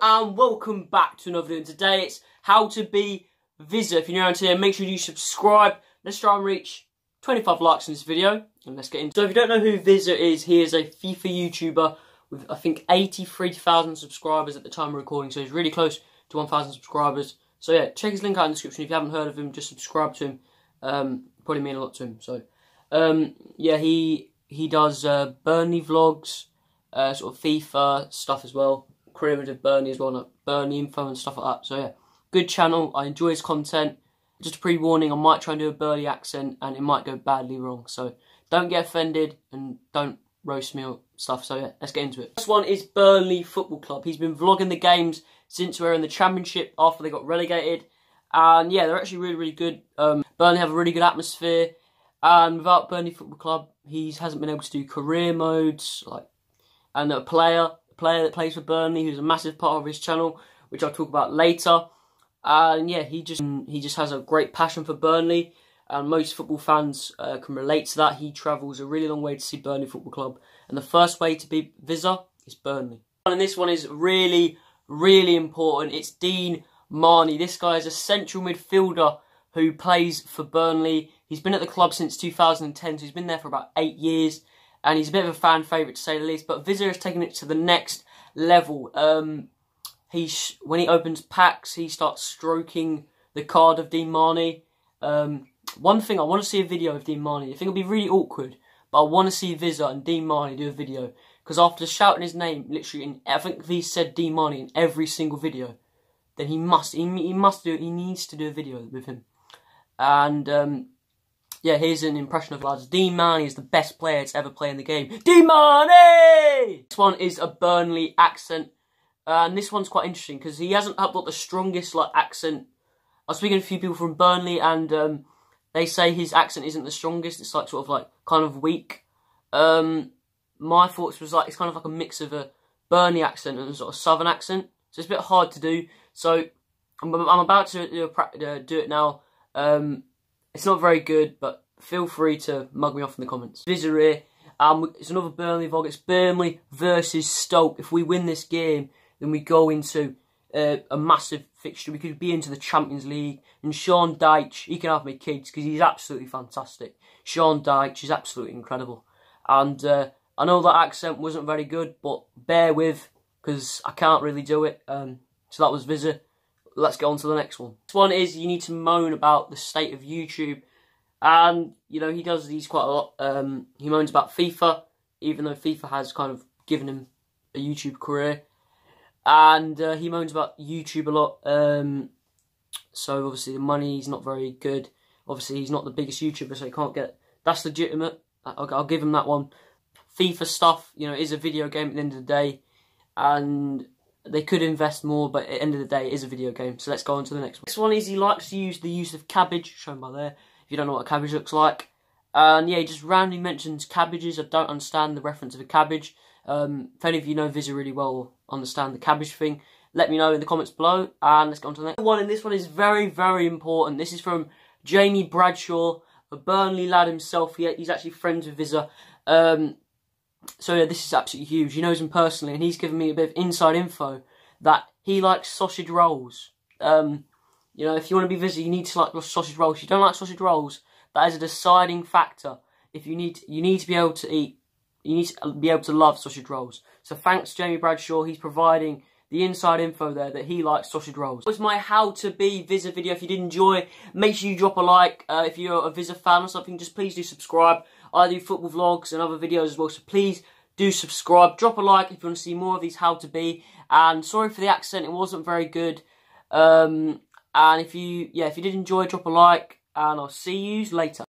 And welcome back to another video. Today it's how to be Vizeh. If you're new around here, make sure you subscribe. Let's try and reach 25 likes in this video and let's get into So if you don't know who Vizeh is, he is a FIFA YouTuber with I think 83,000 subscribers at the time of recording. So he's really close to 1,000 subscribers. So yeah, check his link out in the description. If you haven't heard of him, just subscribe to him. Um, probably mean a lot to him. So um, yeah, he he does uh, Burnley vlogs, uh, sort of FIFA stuff as well career with Burnley as well, like Burnley info and stuff like that. So yeah, good channel. I enjoy his content. Just a pre-warning, I might try and do a Burnley accent and it might go badly wrong. So don't get offended and don't roast me or stuff. So yeah, let's get into it. This one is Burnley Football Club. He's been vlogging the games since we are in the Championship after they got relegated. And yeah, they're actually really, really good. Um, Burnley have a really good atmosphere. And without Burnley Football Club, he hasn't been able to do career modes like and a player player that plays for Burnley, who's a massive part of his channel, which I'll talk about later. And yeah, he just he just has a great passion for Burnley, and most football fans uh, can relate to that. He travels a really long way to see Burnley Football Club, and the first way to be Vizeh is Burnley. And this one is really, really important. It's Dean Marney. This guy is a central midfielder who plays for Burnley. He's been at the club since 2010, so he's been there for about eight years and he's a bit of a fan favourite to say the least. But Vizeh has taken it to the next level. Um, he when he opens packs, he starts stroking the card of Dean Marney. Um, one thing I want to see a video of Dean Marney. I think it'll be really awkward, but I want to see Vizeh and Dean Marney do a video because after shouting his name, literally, in, I think he said Dean Marney in every single video. Then he must, he, he must do, he needs to do a video with him, and um, yeah, here's an impression of lads. Dean Marney is the best player to ever play in the game. Dean Marney! This one is a Burnley accent. Uh, and this one's quite interesting because he hasn't got the strongest like accent. I was speaking to a few people from Burnley and um, they say his accent isn't the strongest. It's like sort of like kind of weak. Um, my thoughts was like it's kind of like a mix of a Burnley accent and a sort of southern accent. So it's a bit hard to do. So I'm, I'm about to do, uh, do it now. Um, it's not very good, but feel free to mug me off in the comments. Vizeh um, it's another Burnley vlog. It's Burnley versus Stoke. If we win this game, then we go into uh, a massive fixture. We could be into the Champions League. And Sean Dyche, he can have my kids because he's absolutely fantastic. Sean Dyche is absolutely incredible. And uh, I know that accent wasn't very good, but bear with because I can't really do it. Um, so that was Vizeh let's get on to the next one. This one is you need to moan about the state of YouTube. And, you know, he does these quite a lot. Um, he moans about FIFA, even though FIFA has kind of given him a YouTube career. And uh, he moans about YouTube a lot. Um, so, obviously, the money money's not very good. Obviously, he's not the biggest YouTuber, so he can't get... That's legitimate. I'll, I'll give him that one. FIFA stuff, you know, is a video game at the end of the day. And they could invest more, but at the end of the day, it is a video game. So let's go on to the next one. Next one is he likes to use the use of cabbage, shown by there, if you don't know what a cabbage looks like. And yeah, he just randomly mentions cabbages. I don't understand the reference of a cabbage. Um, if any of you know Vizeh really well understand the cabbage thing, let me know in the comments below. And let's go on to the next one. And this one is very, very important. This is from Jamie Bradshaw, a Burnley lad himself. He, he's actually friends with Vizeh. Um, so yeah, this is absolutely huge. He knows him personally, and he's given me a bit of inside info that he likes sausage rolls. Um, you know, if you want to be Vizeh, you need to like sausage rolls. If you don't like sausage rolls, that is a deciding factor. If you need, you need to be able to eat. You need to be able to love sausage rolls. So thanks, Jamie Bradshaw. He's providing the inside info there that he likes sausage rolls. That was my how to be Vizeh video. If you did enjoy, make sure you drop a like. Uh, if you're a Vizeh fan or something, just please do subscribe. I do football vlogs and other videos as well, so please do subscribe. Drop a like if you want to see more of these how to be. And sorry for the accent, it wasn't very good. Um, and if you, yeah, if you did enjoy, drop a like, and I'll see you later.